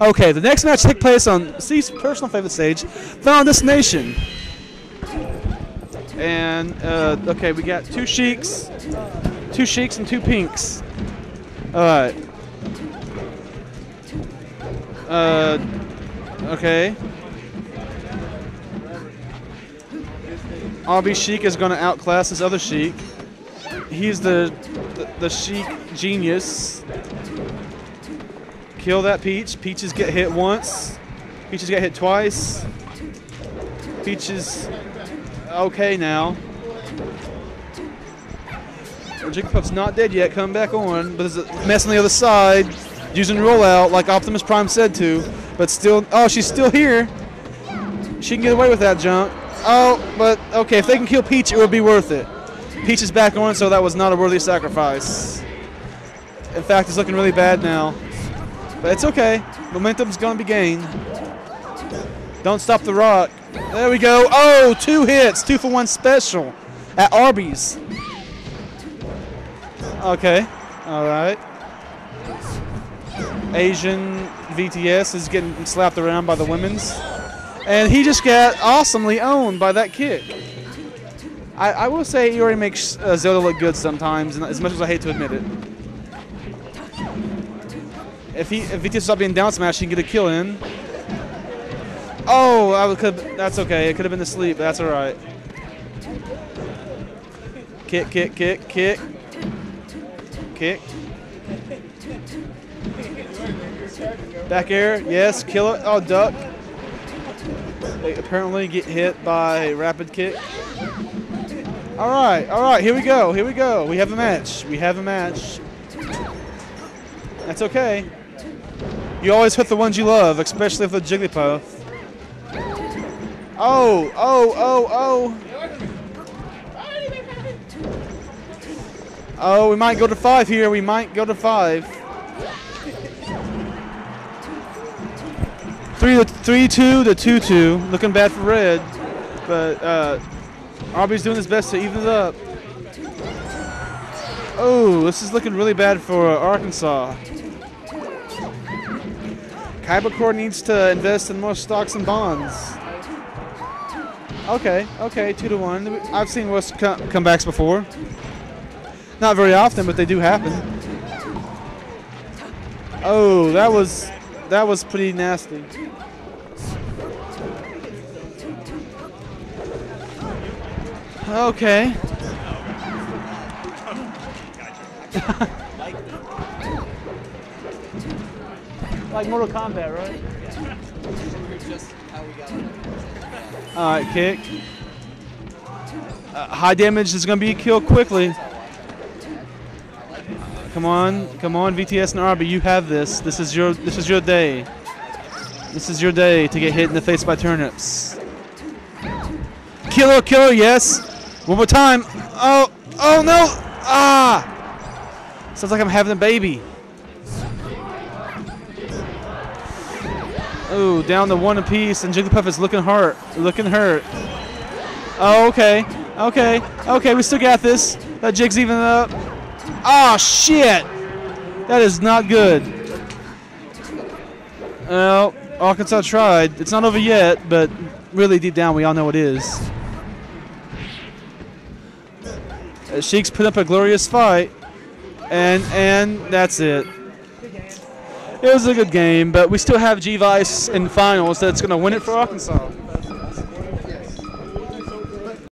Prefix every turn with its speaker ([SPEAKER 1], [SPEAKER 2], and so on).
[SPEAKER 1] Okay, the next match took place on Steve's personal favorite stage, Final Destination. And uh, okay, we got two sheiks, two sheiks and two pinks. All right. Uh, okay. Arby Sheik is going to outclass this other Sheik. He's the, the the Sheik genius. Kill that Peach. Peaches get hit once. Peaches get hit twice. Peaches okay now. Jigglypuff's not dead yet, Come back on, but there's a mess on the other side, using rollout like Optimus Prime said to, but still, oh, she's still here. She can get away with that junk. Oh, but okay, if they can kill Peach, it would be worth it. Peach is back on, so that was not a worthy sacrifice. In fact, it's looking really bad now. But it's okay. Momentum's going to be gained. Don't stop the rock. There we go. Oh, two hits. Two for one special at Arby's. Okay. All right. Asian VTS is getting slapped around by the women's. And he just got awesomely owned by that kick. I, I will say Iori makes uh, Zelda look good sometimes, as much as I hate to admit it. If he if VTS stopped being down smash, he can get a kill in. Oh, I could. That's okay. It could have been the sleep. That's all right. Kick, kick, kick, kick, kick. Back air, yes. Kill it. Oh, duck. They apparently get hit by rapid kick. All right, all right. Here we go. Here we go. We have a match. We have a match. That's okay. You always hit the ones you love, especially if the Jigglypuff. Oh, oh, oh, oh. Oh, we might go to five here. We might go to five. Three to three two to two two. Looking bad for red, but uh, Arby's doing his best to even it up. Oh, this is looking really bad for uh, Arkansas. Kybercore needs to invest in more stocks and bonds. Okay, okay, two to one. I've seen worse co- comebacks before. Not very often, but they do happen. Oh, that was that was pretty nasty. Okay. like Mortal Kombat, right? All right, kick. Uh, high damage is going to be killed quickly. Come on, come on, VTS and Arby, you have this. This is your this is your day. This is your day to get hit in the face by turnips. Killer, killer, yes. One more time. Oh, oh no. Ah. Sounds like I'm having a baby. Oh, down to one apiece, and Jigglypuff is looking hurt. Looking hurt. Oh, okay. Okay. Okay, we still got this. That Jig's even up. Oh, shit. That is not good. Well, Arkansas tried. It's not over yet, but really deep down, we all know it is. Uh, Sheik's put up a glorious fight, and and that's it. It was a good game, but we still have G Vice in finals that's going to win it for Arkansas.